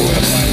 Web Life.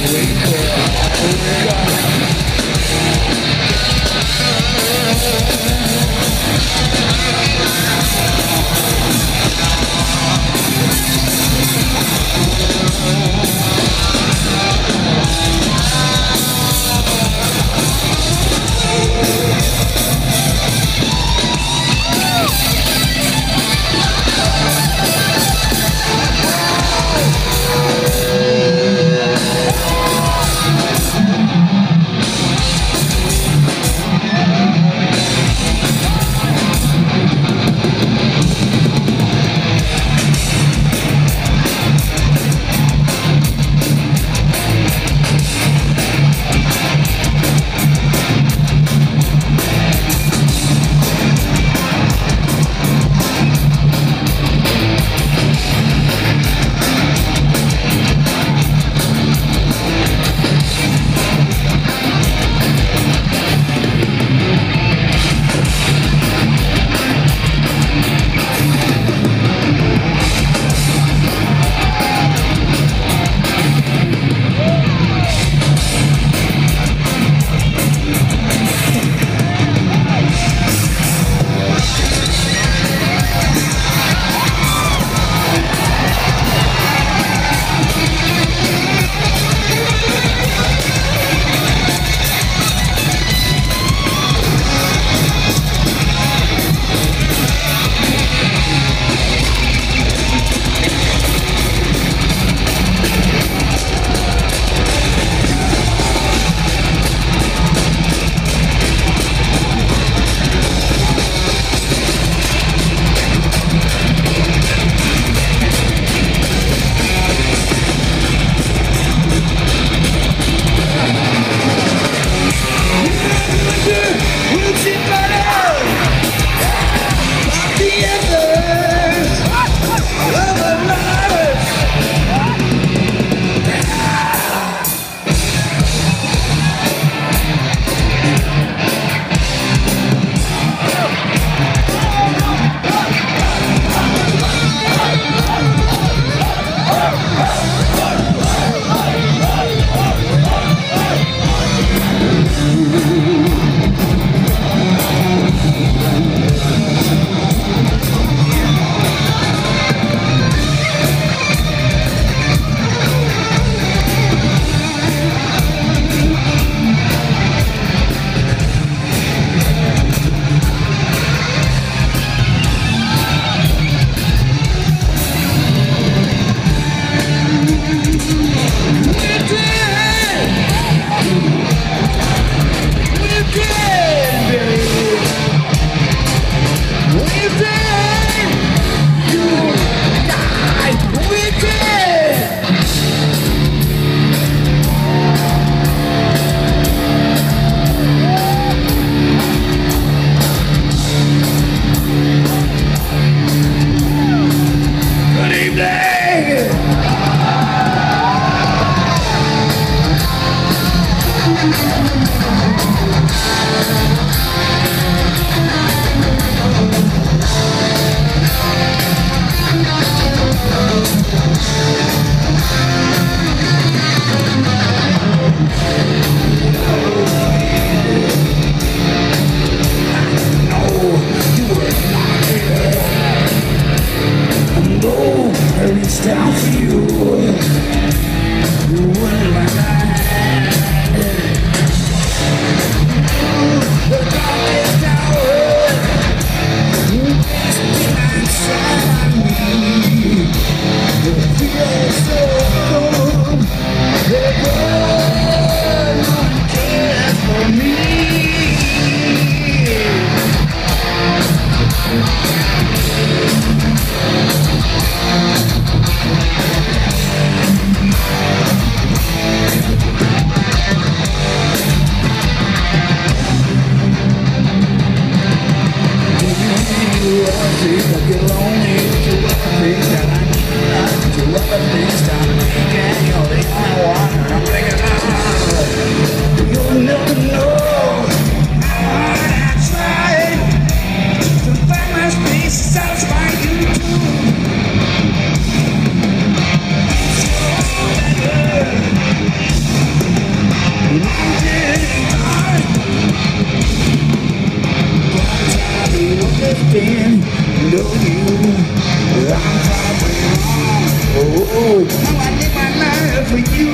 see that you're lonely. Do you, that I need. I do everything that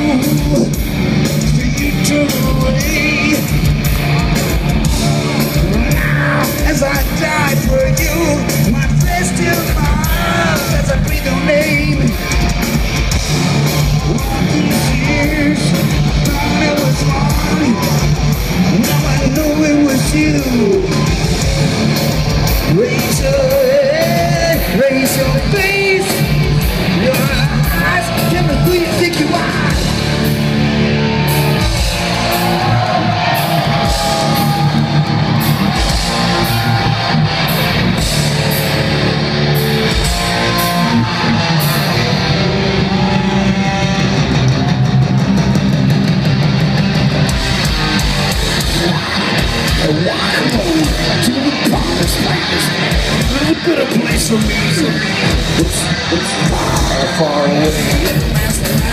you As I die for you My face still as I breathe your name. All these years I was Now I know it was you. Raise your head, raise your face to the promised land. A little bit of place for me. It's, it's far, far away.